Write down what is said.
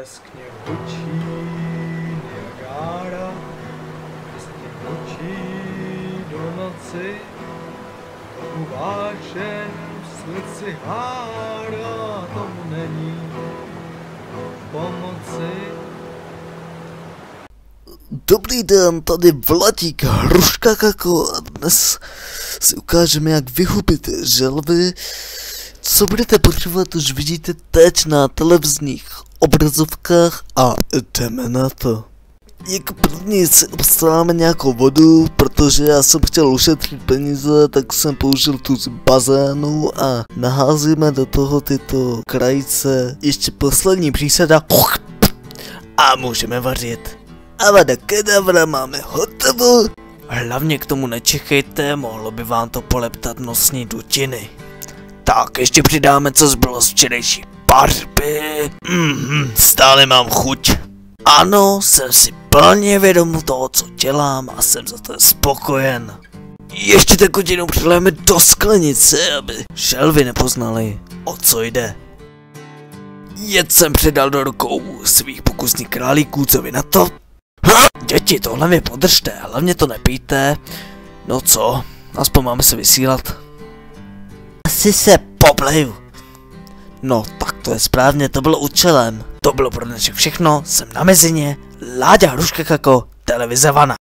Teskně hučí Niagara, teskně hučí do noci, tomu vášem v srdci hára, tomu není pomoci. Dobrý den, tady Vladík Hruška Kako a dnes si ukážeme, jak vyhubit želvy. Co budete potřebovat, už vidíte teď na televizních obrazovkách a jdeme na to. Jako první si obstaráme nějakou vodu, protože já jsem chtěl ušetřit peníze, tak jsem použil tu z bazénu a naházíme do toho tyto krajice. Ještě poslední přísada a můžeme vařit. Avada kedavra máme hotovo. Hlavně k tomu nečekejte, mohlo by vám to poleptat nosní dutiny. Tak, ještě přidáme, co zbylo z včerejší barby. Mhm, stále mám chuť. Ano, jsem si plně vědom toho, co dělám a jsem za to spokojen. Ještě tekutinu přiléme do sklenice, aby šelvy nepoznali, o co jde. Jed jsem předal do rukou svých pokusných králíků, co vy na to? Děti, tohle mě podržte, hlavně to nepijte. No co, aspoň máme se vysílat. Asi se pobleju. No, tak to je správně, to bylo účelem. To bylo pro dnešek všechno, jsem na mezině, Láďa Hruška Kako, televize Vana.